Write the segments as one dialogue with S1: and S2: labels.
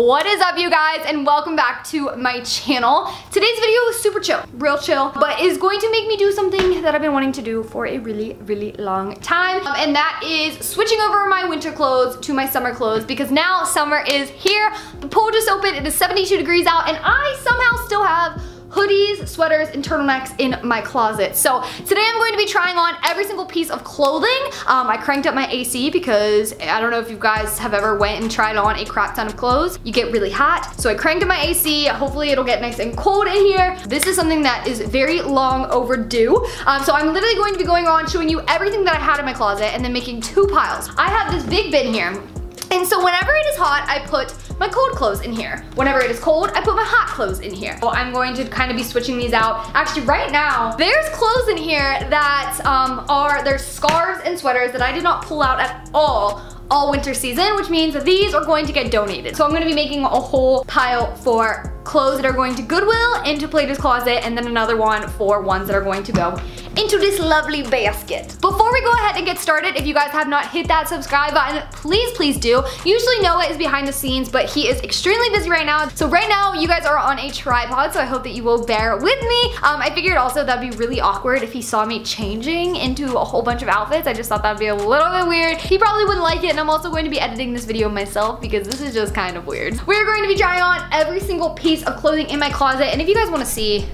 S1: What is up you guys and welcome back to my channel. Today's video is super chill, real chill, but is going to make me do something that I've been wanting to do for a really, really long time. Um, and that is switching over my winter clothes to my summer clothes because now summer is here. The pool just opened, it is 72 degrees out and I somehow still have hoodies, sweaters, and turtlenecks in my closet. So today I'm going to be trying on every single piece of clothing. Um, I cranked up my AC because I don't know if you guys have ever went and tried on a crap ton of clothes. You get really hot. So I cranked up my AC. Hopefully it'll get nice and cold in here. This is something that is very long overdue. Um, so I'm literally going to be going on showing you everything that I had in my closet and then making two piles. I have this big bin here. And so whenever it is hot, I put my cold clothes in here. Whenever it is cold, I put my hot clothes in here. So I'm going to kind of be switching these out. Actually, right now, there's clothes in here that um, are, there's scarves and sweaters that I did not pull out at all all winter season, which means that these are going to get donated. So I'm gonna be making a whole pile for clothes that are going to Goodwill, into Plato's Closet, and then another one for ones that are going to go into this lovely basket. Before we go ahead and get started, if you guys have not hit that subscribe button, please, please do. Usually Noah is behind the scenes, but he is extremely busy right now. So right now, you guys are on a tripod, so I hope that you will bear with me. Um, I figured also that'd be really awkward if he saw me changing into a whole bunch of outfits. I just thought that'd be a little bit weird. He probably wouldn't like it, and I'm also going to be editing this video myself because this is just kind of weird. We're going to be trying on every single piece of clothing in my closet, and if you guys wanna see,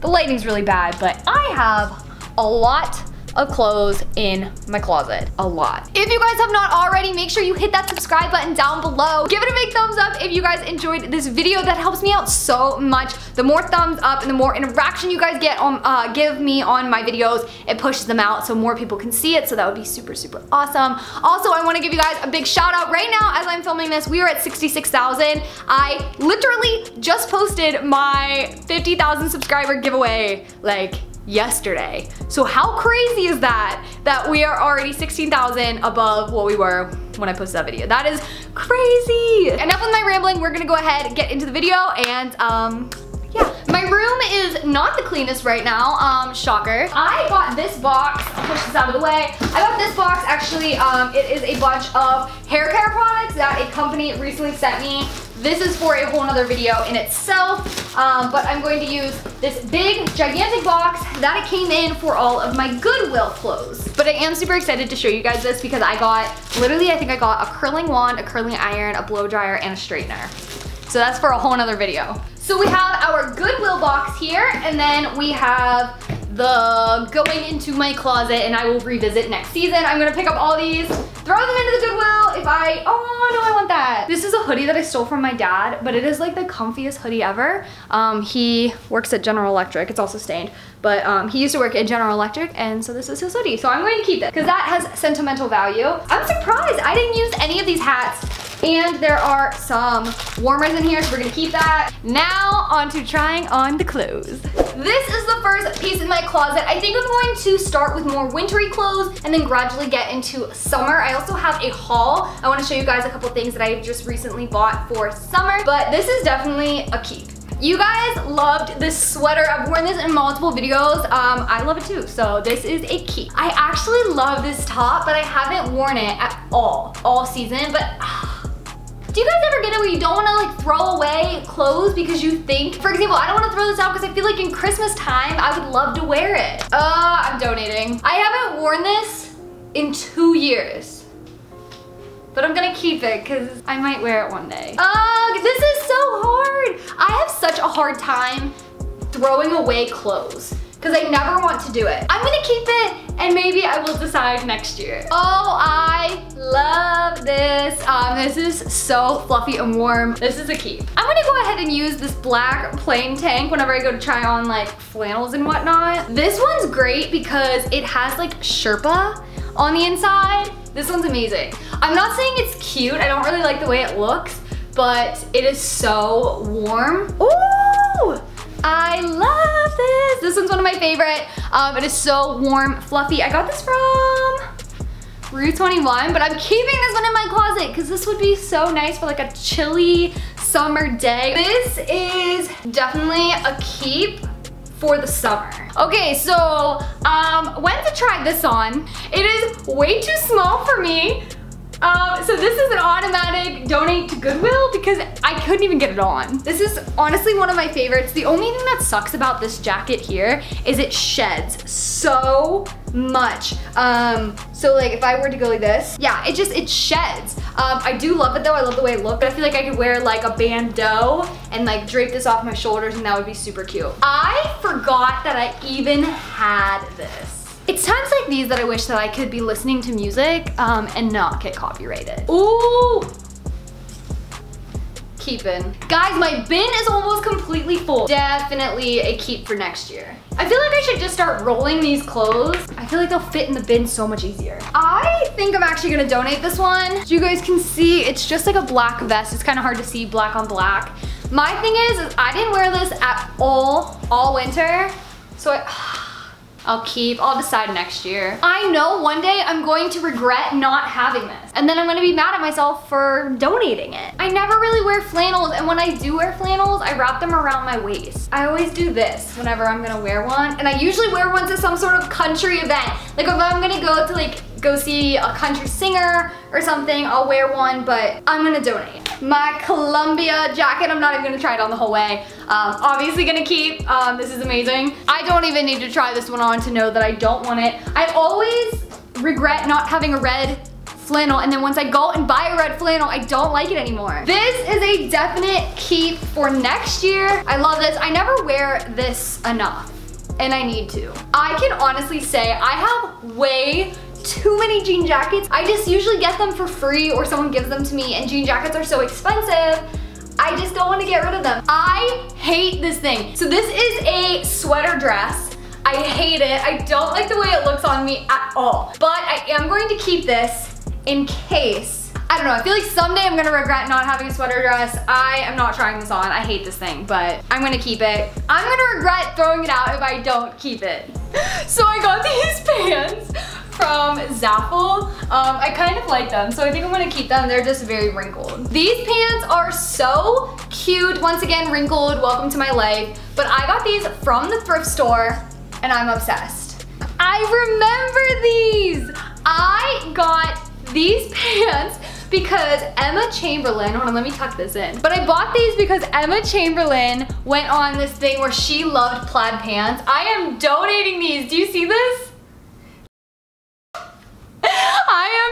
S1: the lighting's really bad, but I have a lot of clothes in my closet. A lot. If you guys have not already, make sure you hit that subscribe button down below. Give it a big thumbs up if you guys enjoyed this video. That helps me out so much. The more thumbs up and the more interaction you guys get on, uh, give me on my videos, it pushes them out so more people can see it. So that would be super, super awesome. Also, I wanna give you guys a big shout out right now as I'm filming this. We are at 66,000. I literally just posted my 50,000 subscriber giveaway like yesterday. So how crazy is that, that we are already 16,000 above what we were when I posted that video. That is crazy. Enough with my rambling, we're gonna go ahead and get into the video and um, yeah. My room is not the cleanest right now, um, shocker. I got this box, I'll push this out of the way. I got this box, actually, um, it is a bunch of hair care products that a company recently sent me. This is for a whole nother video in itself, um, but I'm going to use this big, gigantic box that it came in for all of my Goodwill clothes. But I am super excited to show you guys this because I got, literally I think I got a curling wand, a curling iron, a blow dryer, and a straightener. So that's for a whole nother video. So we have our Goodwill box here, and then we have the going into my closet and I will revisit next season. I'm gonna pick up all these, throw them into the Goodwill if I, oh no, I want that. This is a hoodie that I stole from my dad, but it is like the comfiest hoodie ever. Um, he works at General Electric, it's also stained, but um, he used to work at General Electric and so this is his hoodie. So I'm going to keep it because that has sentimental value. I'm surprised I didn't use any of these hats and there are some warmers in here, so we're gonna keep that. Now, on to trying on the clothes. This is the first piece in my closet. I think I'm going to start with more wintry clothes and then gradually get into summer. I also have a haul. I wanna show you guys a couple things that I've just recently bought for summer, but this is definitely a keep. You guys loved this sweater. I've worn this in multiple videos. Um, I love it too, so this is a key. I actually love this top, but I haven't worn it at all, all season, but uh, do you guys ever get it where you don't wanna like throw away clothes because you think, for example, I don't wanna throw this out because I feel like in Christmas time, I would love to wear it. Uh, I'm donating. I haven't worn this in two years. But I'm gonna keep it because I might wear it one day. Ugh, this is so hard. I have such a hard time throwing away clothes because I never want to do it. I'm gonna keep it and maybe I will decide next year. Oh, I love this. Um, this is so fluffy and warm. This is a keep. I'm gonna go ahead and use this black plain tank whenever I go to try on like flannels and whatnot. This one's great because it has like Sherpa on the inside. This one's amazing. I'm not saying it's cute. I don't really like the way it looks, but it is so warm. Ooh! I love this. This one's one of my favorite. Um, it is so warm, fluffy. I got this from Rue 21, but I'm keeping this one in my closet because this would be so nice for like a chilly summer day. This is definitely a keep for the summer. Okay, so um, when to try this on? It is way too small for me, Um, so this is an automatic donate to Goodwill because I couldn't even get it on. This is honestly one of my favorites. The only thing that sucks about this jacket here is it sheds so much. Um, so like if I were to go like this, yeah, it just, it sheds. Um, I do love it though, I love the way it looks, but I feel like I could wear like a bandeau and like drape this off my shoulders and that would be super cute. I forgot that I even had this. It's times like these that I wish that I could be listening to music um, and not get copyrighted. Ooh! Keeping. Guys, my bin is almost completely full. Definitely a keep for next year. I feel like I should just start rolling these clothes. I feel like they'll fit in the bin so much easier. I think I'm actually gonna donate this one. So you guys can see, it's just like a black vest. It's kind of hard to see black on black. My thing is, is I didn't wear this at all, all winter. So I, I'll keep, I'll decide next year. I know one day I'm going to regret not having this. And then I'm gonna be mad at myself for donating it. I never really wear flannels and when I do wear flannels, I wrap them around my waist. I always do this whenever I'm gonna wear one. And I usually wear one to some sort of country event. Like if I'm gonna go to like go see a country singer or something, I'll wear one, but I'm gonna donate. My Columbia jacket, I'm not even gonna try it on the whole way. Um, obviously gonna keep, um, this is amazing. I don't even need to try this one on to know that I don't want it. I always regret not having a red flannel and then once I go and buy a red flannel, I don't like it anymore. This is a definite keep for next year. I love this. I never wear this enough and I need to. I can honestly say I have way too many jean jackets. I just usually get them for free or someone gives them to me and jean jackets are so expensive. I just don't want to get rid of them. I hate this thing. So this is a sweater dress. I hate it. I don't like the way it looks on me at all. But I am going to keep this in case I don't know, I feel like someday I'm gonna regret not having a sweater dress. I am not trying this on. I hate this thing, but I'm gonna keep it. I'm gonna regret throwing it out if I don't keep it. So I got these pants from Zaful. Um, I kind of like them, so I think I'm gonna keep them. They're just very wrinkled. These pants are so cute. Once again, wrinkled, welcome to my life. But I got these from the thrift store and I'm obsessed. I remember these. I got these pants because Emma Chamberlain, hold on, let me tuck this in. But I bought these because Emma Chamberlain went on this thing where she loved plaid pants. I am donating these. Do you see this?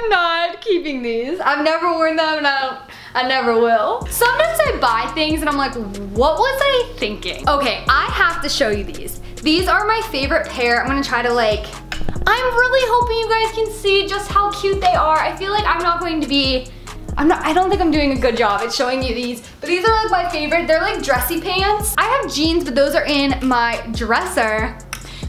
S1: I am not keeping these. I've never worn them and I don't, I never will. Sometimes I buy things and I'm like, what was I thinking? Okay, I have to show you these. These are my favorite pair. I'm gonna try to like, I'm really hoping you guys can see just how cute they are. I feel like I'm not going to be, I'm not, I don't think I'm doing a good job at showing you these, but these are like my favorite. They're like dressy pants. I have jeans, but those are in my dresser.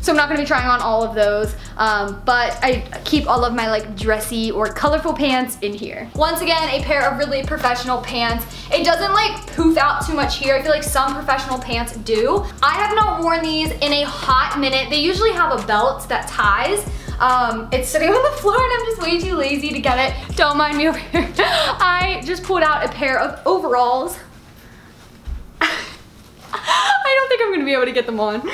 S1: So I'm not gonna be trying on all of those, um, but I keep all of my like dressy or colorful pants in here. Once again, a pair of really professional pants. It doesn't like poof out too much here. I feel like some professional pants do. I have not worn these in a hot minute. They usually have a belt that ties, um, it's sitting on the floor and I'm just way too lazy to get it. Don't mind me over here. I just pulled out a pair of overalls. I don't think I'm gonna be able to get them on.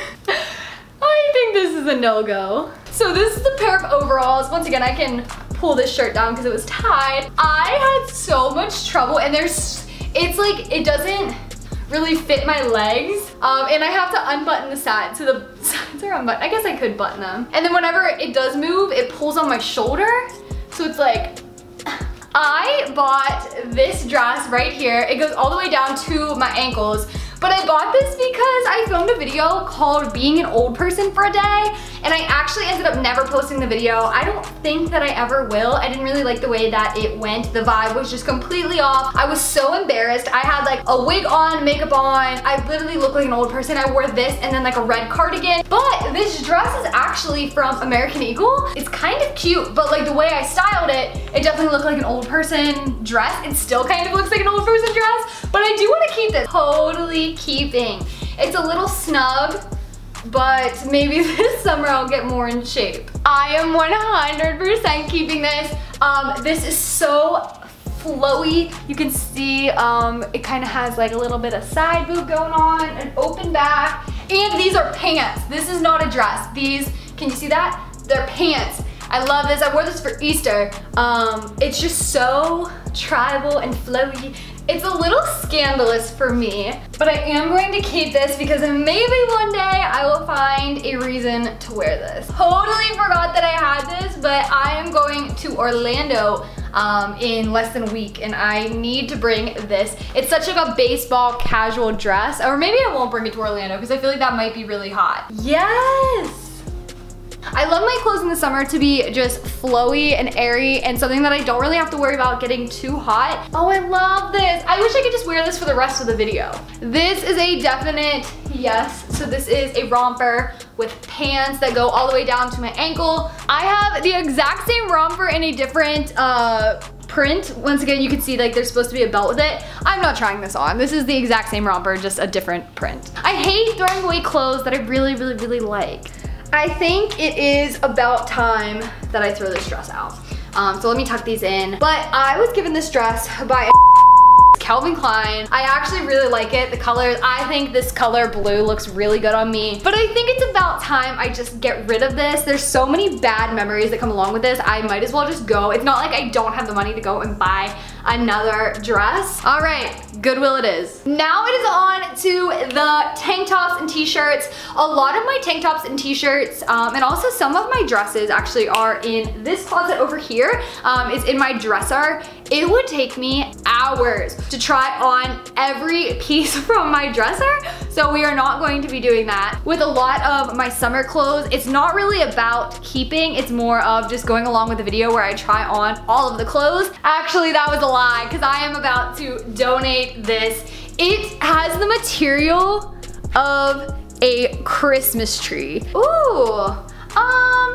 S1: I think this is a no-go. So this is a pair of overalls. Once again, I can pull this shirt down because it was tied. I had so much trouble and there's, it's like, it doesn't really fit my legs. Um, and I have to unbutton the sides. So the sides are unbuttoned. I guess I could button them. And then whenever it does move, it pulls on my shoulder. So it's like, I bought this dress right here. It goes all the way down to my ankles. But I bought this because I filmed a video called being an old person for a day and I actually ended up never posting the video. I don't think that I ever will. I didn't really like the way that it went. The vibe was just completely off. I was so embarrassed. I had like a wig on, makeup on. I literally looked like an old person. I wore this and then like a red cardigan. But this dress is actually from American Eagle. It's kind of cute, but like the way I styled it, it definitely looked like an old person dress. It still kind of looks like an old person dress, but I do want to keep this. Totally keeping. It's a little snug, but maybe this summer I'll get more in shape. I am 100% keeping this. Um, this is so flowy. You can see um, it kind of has like a little bit of side boob going on, an open back, and these are pants. This is not a dress. These, can you see that? They're pants. I love this. I wore this for Easter. Um, it's just so tribal and flowy. It's a little scandalous for me, but I am going to keep this because maybe one day I will find a reason to wear this. Totally forgot that I had this, but I am going to Orlando um, in less than a week and I need to bring this. It's such like a baseball casual dress, or maybe I won't bring it to Orlando because I feel like that might be really hot. Yes! I love my clothes in the summer to be just flowy and airy and something that I don't really have to worry about getting too hot. Oh, I love this. I wish I could just wear this for the rest of the video. This is a definite yes. So this is a romper with pants that go all the way down to my ankle. I have the exact same romper in a different uh, print. Once again, you can see like there's supposed to be a belt with it. I'm not trying this on. This is the exact same romper, just a different print. I hate throwing away clothes that I really, really, really like. I think it is about time that I throw this dress out. Um, so let me tuck these in. But I was given this dress by Calvin Klein. I actually really like it. The colors, I think this color blue looks really good on me. But I think it's about time I just get rid of this. There's so many bad memories that come along with this. I might as well just go. It's not like I don't have the money to go and buy another dress. All right, Goodwill it is. Now it is on to the tank tops and t-shirts. A lot of my tank tops and t-shirts um, and also some of my dresses actually are in this closet over here. Um, it's in my dresser. It would take me hours to try on every piece from my dresser. So we are not going to be doing that. With a lot of my summer clothes, it's not really about keeping, it's more of just going along with the video where I try on all of the clothes. Actually, that was a because I am about to donate this. It has the material of a Christmas tree. Ooh, um,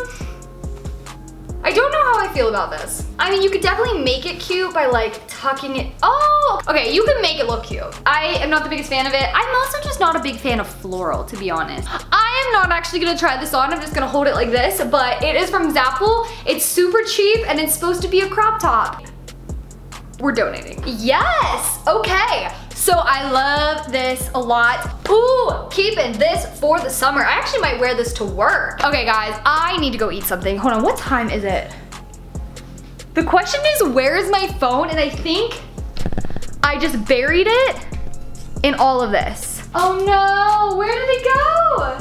S1: I don't know how I feel about this. I mean, you could definitely make it cute by like tucking it. Oh, okay, you can make it look cute. I am not the biggest fan of it. I'm also just not a big fan of floral, to be honest. I am not actually gonna try this on. I'm just gonna hold it like this, but it is from Zaful. It's super cheap and it's supposed to be a crop top. We're donating. Yes, okay. So I love this a lot. Ooh, keeping this for the summer. I actually might wear this to work. Okay guys, I need to go eat something. Hold on, what time is it? The question is, where is my phone? And I think I just buried it in all of this. Oh no, where did it go?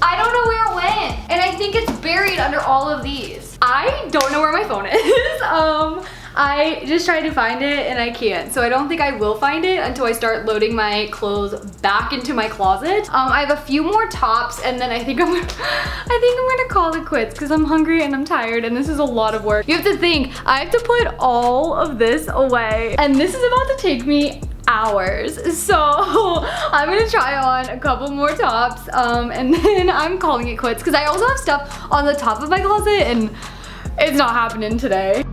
S1: I don't know where it went. And I think it's buried under all of these. I don't know where my phone is. um, I just tried to find it and I can't. So I don't think I will find it until I start loading my clothes back into my closet. Um, I have a few more tops and then I think I'm gonna, I think I'm gonna call it quits because I'm hungry and I'm tired and this is a lot of work. You have to think, I have to put all of this away and this is about to take me hours. So I'm gonna try on a couple more tops um, and then I'm calling it quits because I also have stuff on the top of my closet and it's not happening today.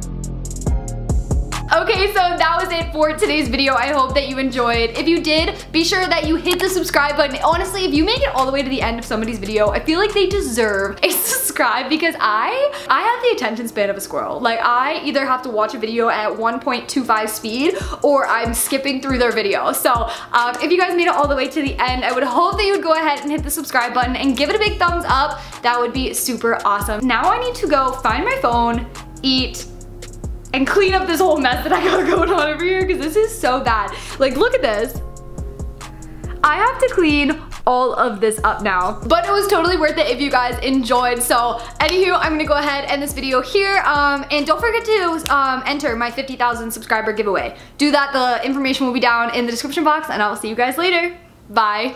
S1: So that was it for today's video. I hope that you enjoyed. If you did, be sure that you hit the subscribe button. Honestly, if you make it all the way to the end of somebody's video, I feel like they deserve a subscribe because I, I have the attention span of a squirrel. Like I either have to watch a video at 1.25 speed or I'm skipping through their video. So um, if you guys made it all the way to the end, I would hope that you would go ahead and hit the subscribe button and give it a big thumbs up. That would be super awesome. Now I need to go find my phone, eat, and clean up this whole mess that I got going on over here because this is so bad. Like, look at this. I have to clean all of this up now. But it was totally worth it if you guys enjoyed. So anywho, I'm gonna go ahead and end this video here. Um, and don't forget to um, enter my 50,000 subscriber giveaway. Do that, the information will be down in the description box and I will see you guys later. Bye.